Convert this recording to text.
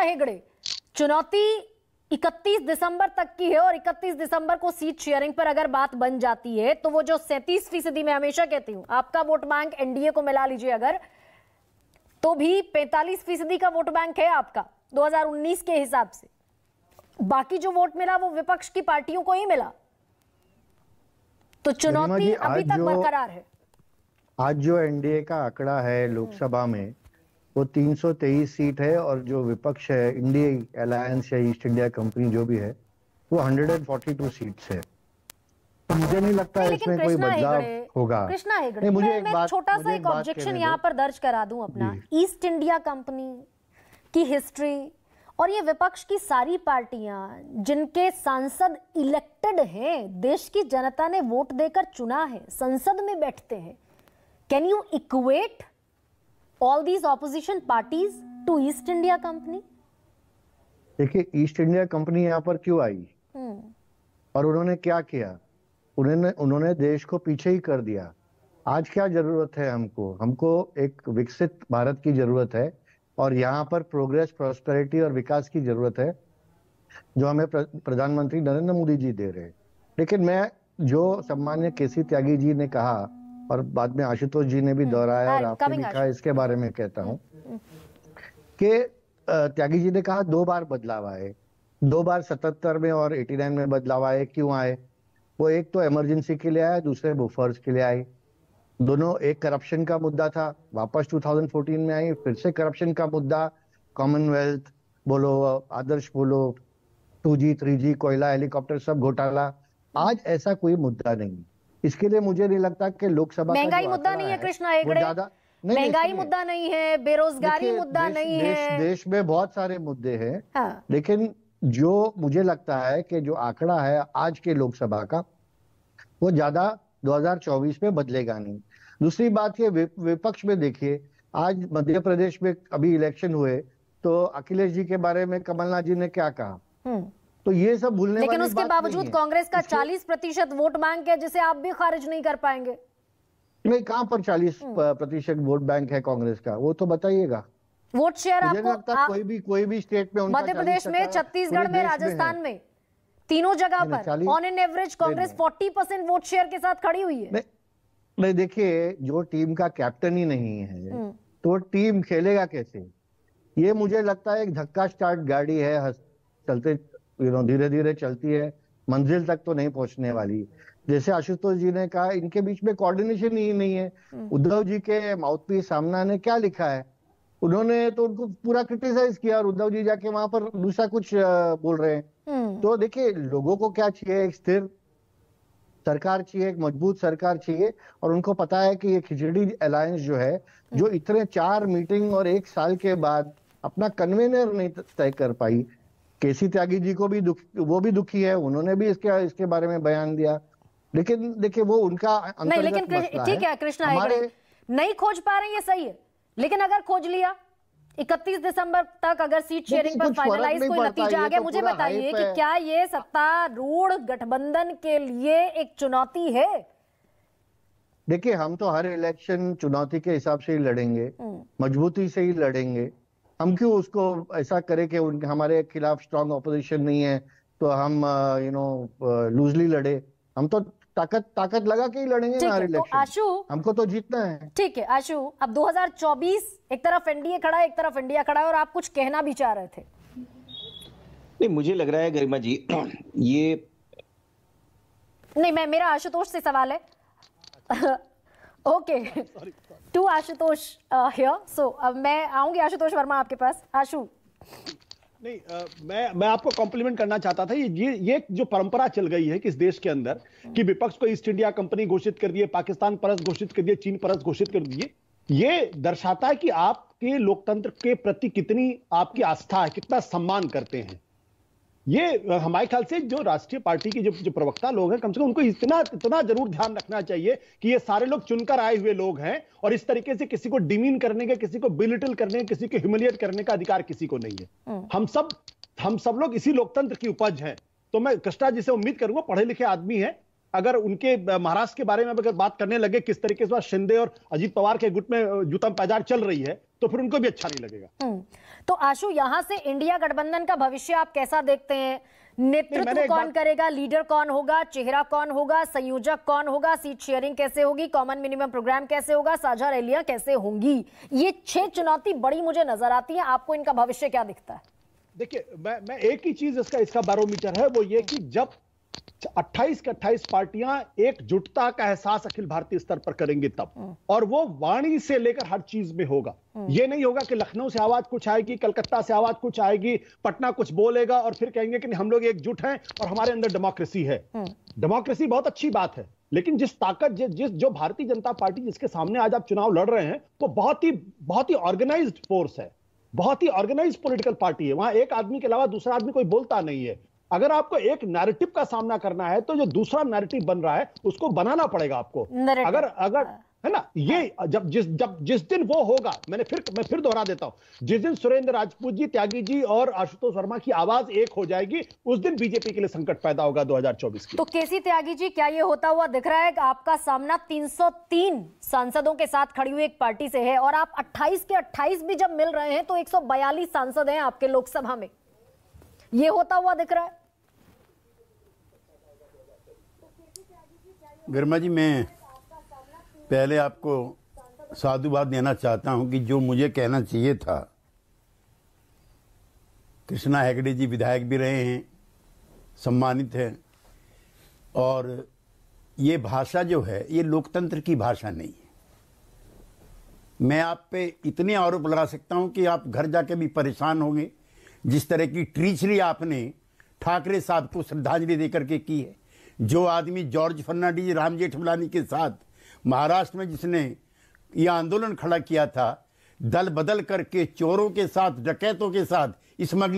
हेगड़े। चुनौती 31 दिसंबर तक की है और 31 दिसंबर को सीट शेयरिंग पर अगर बात बन जाती है तो वो जो 37 फ़ीसदी मैं हमेशा कहती हूँ आपका वोट बैंक एनडीए को मिला लीजिए अगर तो भी 45 फ़ीसदी का वोट बैंक है आपका 2019 के हिसाब से। बाकी जो वोट मिला वो विपक्ष की पार्टियों को ही मिला। तो चुनौती अभी तक बरकरार है। आज जो एनडीए का आंकड़ा है लोकसभा में वो 323 सीट है और जो विपक्ष है इंडिया अलायंस या ईस्ट इंडिया कंपनी जो भी है वो 142 सीट्स है। तो मुझे नहीं लगता नहीं, इसमें कोई बदलाव होगा। कृष्णा हेगड़े मुझे एक मैं बात- छोटा सा एक ऑब्जेक्शन यहाँ पर दर्ज करा दूँ अपना। ईस्ट इंडिया कंपनी की हिस्ट्री और ये विपक्ष की सारी पार्टियाँ जिनके सांसद इलेक्टेड हैं देश की जनता ने वोट देकर चुना है संसद में बैठते हैं। Can you equate all these opposition parties to East India Company देखिए ईस्ट इंडिया कंपनी यहाँ पर क्यों आई? और उन्होंने क्या किया? उन्होंने उन्होंने देश को पीछे ही कर दिया। आज क्या ज़रूरत है हमको? हमको एक विकसित भारत की ज़रूरत है और यहाँ पर प्रोग्रेस प्रॉस्पेरिटी और विकास की ज़रूरत है जो हमें प्र- प्रधानमंत्री नरेंद्र मोदी जी दे रहे हैं। लेकिन मैं जो सम्मान्य केसी त्यागी जी ने कहा और बाद में आशुतोष जी ने भी दोहराया और हाँ, आपने भी कहा इसके बारे में कहता हूँ। कि त्यागी जी ने कहा दो बार बदलाव आए। दो बार सतहत्तर में और 89 में बदलाव आए क्यों आए? वो एक तो इमरजेंसी के लिए आया दूसरे बुफर्स के लिए आए। दोनों एक करप्शन का मुद्दा था वापस 2014 में आई फिर से करप्शन का मुद्दा। कॉमनवेल्थ बोलो आदर्श बोलो टू जी थ्री जी कोयला हेलीकॉप्टर सब घोटाला। आज ऐसा कोई मुद्दा नहीं। इसके लिए मुझे नहीं लगता कि लोकसभा महँगाई मुद्दा नहीं है कृष्णा हेगड़े। महँगाई मुद्दा नहीं है बेरोजगारी मुद्दा नहीं है। देश में बहुत सारे मुद्दे हैं हाँ। लेकिन जो मुझे लगता है कि जो आंकड़ा है आज के लोकसभा का वो ज़्यादा 2024 में बदलेगा नहीं। दूसरी बात ये विपक्ष में देखिए आज मध्य प्रदेश में अभी इलेक्शन हुए तो अखिलेश जी के बारे में कमलनाथ जी ने क्या कहा? हम्म। तो ये सब भूलने लेकिन उसके बावजूद कांग्रेस का 40 प्रतिशत वोट बैंक है जिसे आप भी खारिज नहीं कर पाएँगे। नहीं कहाँ पर 40 हम्म। प्रतिशत वोट बैंक है कांग्रेस का? वो तो बताइएगा। वोट शेयर आपको आ- कोई भी कोई भी स्टेट में मध्य प्रदेश में छत्तीसगढ़ में राजस्थान में तीनों जगह पर ऑन एन एवरेज कांग्रेस नहीं। 40 परसेंट वोट शेयर के साथ खड़ी हुई है। नहीं नहीं देखिए जो टीम का कैप्टन ही नहीं है हम्म। तो टीम खेलेगा कैसे? ये मुझे लगता है एक धक्का स्टार्ट गाड़ी है चलते यू नो धीरे धीरे चलती है मंजिल तक तो नहीं पहुँचने वाली। जैसे आशुतोष जी ने कहा इनके बीच में कोऑर्डिनेशन ही नहीं है। उद्धव जी के माउथपीस सामना ने क्या लिखा है? उन्होंने तो उनको पूरा क्रिटिसाइज किया और उद्धव जी जाके वहाँ पर दूसरा कुछ बोल रहे हैं। हम्म, तो देखिए लोगों को क्या चाहिए? एक स्थिर सरकार चाहिए एक मज़बूत सरकार चाहिए और उनको पता है कि ये खिचड़ी अलायंस जो है जो इतने चार मीटिंग और एक साल के बाद अपना कन्वेनर नहीं तय कर पाई केसी त्यागी जी को भी दुख वो भी दुखी है उन्होंने भी इसके इसके बारे में बयान दिया। लेकिन देखिए वो उनका नहीं लेकिन ठीक है। कृष्णा हमारे नहीं खोज पा रहे हैं ये सही है। लेकिन अगर खोज लिया 31 दिसंबर तक अगर सीट शेयरिंग पर फाइनलाइज कोई नतीजा आ गया तो मुझे बताइए कि क्या ये सत्तारूढ़ गठबंधन के लिए एक चुनौती है? देखिए हम तो हर इलेक्शन चुनौती के हिसाब से ही लड़ेंगे हम्म, मजबूती से ही लड़ेंगे। हम क्यों उसको ऐसा करें कि उनके हमारे खिलाफ स्ट्रांग ऑपोजिशन नहीं है तो हम यू नो लूजली लड़े? हम तो ताकत ताकत लगा के ही लड़ेंगे ना हर तो इलेक्शन आशु हमको तो जीतना है। ठीक है आशु अब 2024 एक तरफ़ एनडीए खड़ा है एक तरफ़ इंडिया खड़ा है और आप कुछ कहना भी चाह रहे थे। नहीं मुझे लग रहा है गरिमा जी ये नहीं मैं मेरा आशुतोष से सवाल है। Okay to Ashutosh here so अब मैं आऊँगी आशुतोष वर्मा आपके पास। आशु। नहीं अ, मैं मैं आपको कॉम्प्लीमेंट करना चाहता था ये ये ये जो परंपरा चल गई है कि इस देश के अंदर कि विपक्ष को ईस्ट इंडिया कंपनी घोषित कर दिए पाकिस्तान परस घोषित कर दिए चीन परस घोषित कर दिए ये दर्शाता है कि आपके लोकतंत्र के प्रति कितनी आपकी आस्था है कितना सम्मान करते हैं। ये हमारे ख्याल से जो राष्ट्रीय पार्टी के जो जो प्रवक्ता लोग हैं कम से कम उनको इतना इतना ज़रूर ध्यान रखना चाहिए कि ये सारे लोग चुनकर आए हुए लोग हैं और इस तरीके से किसी को डिमीन करने का किसी को बिलिटल करने का किसी को ह्यूमिलिएट करने का अधिकार किसी को नहीं है। हम सब हम सब लोग इसी लोकतंत्र की उपज है। तो मैं कृष्णा जी से उम्मीद करूँगा पढ़े लिखे आदमी है अगर उनके महाराष्ट्र के बारे में अगर बात करने लगे किस तरीके से शिंदे और अजीत पवार के गुट में जूता पैजार चल रही है तो फिर उनको भी अच्छा नहीं लगेगा। हम्म, तो आशु यहाँ से इंडिया गठबंधन का भविष्य आप कैसा देखते हैं? नेतृत्व कौन करेगा? लीडर कौन होगा? चेहरा कौन होगा? संयोजक कौन होगा? सीट शेयरिंग कैसे होगी? कॉमन मिनिमम प्रोग्राम कैसे होगा? साझा रैलियाँ कैसे होंगी? ये छह चुनौती बड़ी मुझे नज़र आती है। आपको इनका भविष्य क्या दिखता है? देखिए मैं मैं एक ही चीज़ इसका इसका बैरोमीटर है वो ये कि जब 28 के 28 पार्टियाँ एकजुटता का एहसास अखिल भारतीय स्तर पर करेंगी तब। और वो वाणी से लेकर हर चीज़ में होगा। ये नहीं होगा कि लखनऊ से आवाज़ कुछ आएगी कलकत्ता से आवाज़ कुछ आएगी पटना कुछ बोलेगा और फिर कहेंगे कि नहीं, हम लोग एकजुट हैं और हमारे अंदर डेमोक्रेसी है। डेमोक्रेसी बहुत अच्छी बात है लेकिन जिस ताकत जिस जो भारतीय जनता पार्टी जिसके सामने आज आप चुनाव लड़ रहे हैं वो बहुत ही बहुत ही ऑर्गेनाइज्ड फोर्स है। बहुत ही ऑर्गेनाइज पॉलिटिकल पार्टी है। वहाँ एक आदमी के अलावा दूसरा आदमी कोई बोलता नहीं है। अगर आपको एक नैरेटिव का सामना करना है तो जो दूसरा नैरेटिव बन रहा है उसको बनाना पड़ेगा आपको. अगर अगर है। ना? ये जब जिस जब जिस दिन वो होगा मैंने फिर मैं फिर दोहरा देता हूँ। जिस दिन सुरेंद्र राजपूत जी त्यागी जी और आशुतोष वर्मा की आवाज़ एक हो जाएगी उस दिन बीजेपी के लिए संकट पैदा होगा 2024 की। तो केसी त्यागी जी क्या ये होता हुआ दिख रहा है कि आपका सामना 303 सांसदों के साथ खड़ी हुई एक पार्टी से है और आप 28 के 28 भी जब मिल रहे हैं तो 142 सांसद हैं आपके लोकसभा में। ये होता हुआ दिख रहा है। गर्मा जी, मैं पहले आपको साधुवाद देना चाहता हूँ कि जो मुझे कहना चाहिए था। कृष्णा हेगड़े जी विधायक भी रहे हैं, सम्मानित हैं, और ये भाषा जो है, ये लोकतंत्र की भाषा नहीं है। मैं आप पे इतने आरोप लगा सकता हूँ कि आप घर जाके भी परेशान होंगे, जिस तरह की ट्रीचरी आपने ठाकरे साहब को श्रद्धांजलि देकर के की है। जो आदमी जॉर्ज फर्नांडीज, राम जेठमलानी के साथ महाराष्ट्र में जिसने यह आंदोलन खड़ा किया था, दल बदल करके चोरों के साथ, डकैतों के साथ स्मगलर